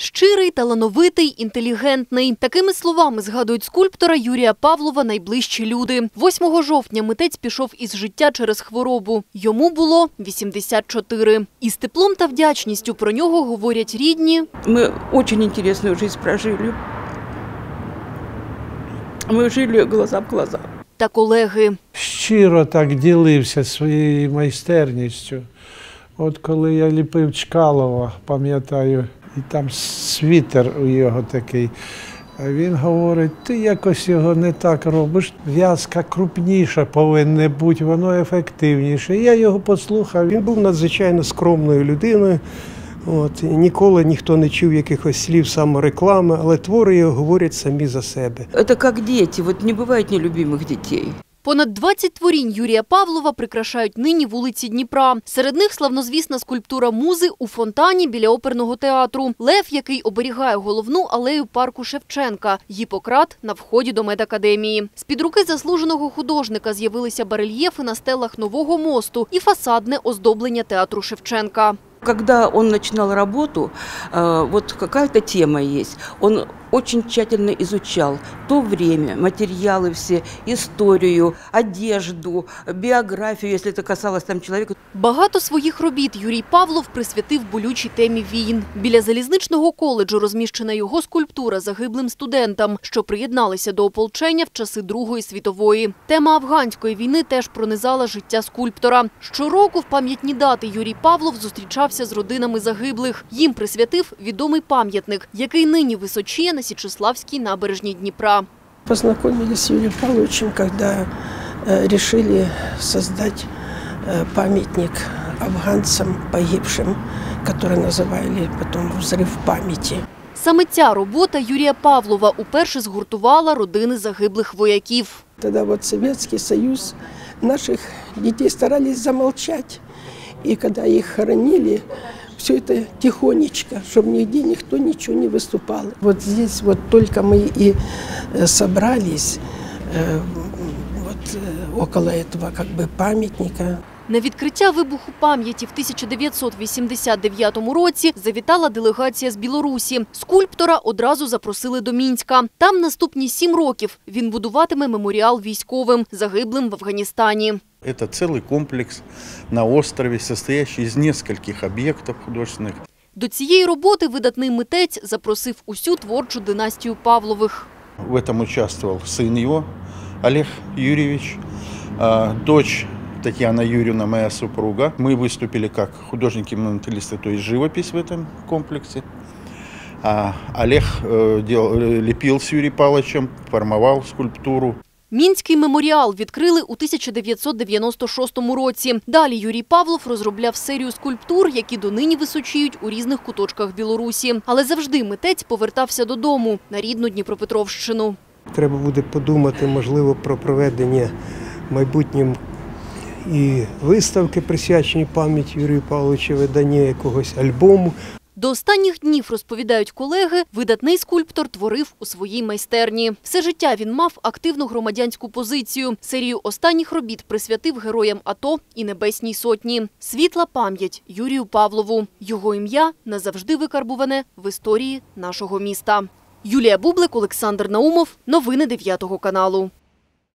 Щирий, талановитий, інтелігентний. Такими словами згадують скульптора Юрія Павлова найближчі люди. 8 жовтня митець пішов із життя через хворобу. Йому було 84. Із теплом та вдячністю про нього говорять рідні, Мы очень интересную жизнь прожили. Мы жили глаза в глаза. та колеги. щиро так ділився своєю майстерністю. От коли я ліпив Чкалова, пам'ятаю, і там світер у його такий. А він говорить, ти якось його не так робиш. В'язка крупніша повинна бути, воно ефективніше. Я його послухав. Він був надзвичайно скромною людиною. От, і ніколи ніхто не чув якихось слів самореклами, але твори його говорять самі за себе. Это как дети, вот не бывает нелюбимых детей. Понад 20 творінь Юрія Павлова прикрашають нині вулиці Дніпра. Серед них славнозвісна скульптура музи у фонтані біля оперного театру. Лев, який оберігає головну алею парку Шевченка. Гіппократ на вході до медакадемії. З-під руки заслуженого художника з'явилися барельєфи на стелах нового мосту і фасадне оздоблення театру Шевченка. Когда он начинал работу, э, вот какая-то тема есть. Он очень тщательно изучал то время, материалы все, историю, одежду, биографию, если это касалось там человека. Багато своїх робіт Юрій Павлов присвятив болючій темі війн. Біля залізничного коледжу розміщена його скульптура загиблим студентам, що приєдналися до ополчення в часи Другої світової. Тема афганської війни теж пронизала життя скульптора. Щороку в пам'ятні дати Юрій Павлов зустрічався з родинами загиблих. Їм присвятив відомий пам'ятник, який нині височіє на Січеславській набережній Дніпра. Познакомились с Юрием Павловичем, когда э, решили создать э, памятник афганцам погибшим, который называли потом «Взрыв памяти». Саме ця робота Юрія Павлова уперше згуртувала родини загиблих вояків. Тогда вот Советский Союз наших детей старались замолчать. И когда их хоронили, все это тихонечко, чтобы нигде никто ничего не выступал. Вот здесь вот только мы и э, собрались э, вот э, около этого как бы памятника. На відкриття вибуху пам'яті в 1989 році завітала делегація з Білорусі. Скульптора одразу запросили до Мінська. Там наступні сім років він будуватиме меморіал військовим, загиблим в Афганістані. Это целый комплекс на острове, состоящий из нескольких объектов художественных. До цієї роботи видатний митець запросив усю творчу династію Павлових. В этом участвовал сын его, Олег Юрьевич, а, дочь Татьяна Юрьевна, моя супруга. Мы выступили как художники-монументалисты, то есть живопись в этом комплексе. А Олег э, дел- э, лепил с Юрием Павловичем, формовал скульптуру. Мінський меморіал відкрили у 1996 році. Далі Юрій Павлов розробляв серію скульптур, які донині височіють у різних куточках Білорусі. Але завжди митець повертався додому на рідну Дніпропетровщину. Треба буде подумати, можливо, про проведення майбутнім і виставки, присвячені пам'яті Юрія Павловича, видання якогось альбому. До останніх днів, розповідають колеги, видатний скульптор творив у своїй майстерні. Все життя він мав активну громадянську позицію. Серію останніх робіт присвятив героям АТО і Небесній Сотні. Світла пам'ять Юрію Павлову. Його ім'я назавжди викарбуване в історії нашого міста. Юлія Бублик, Олександр Наумов. Новини 9 каналу.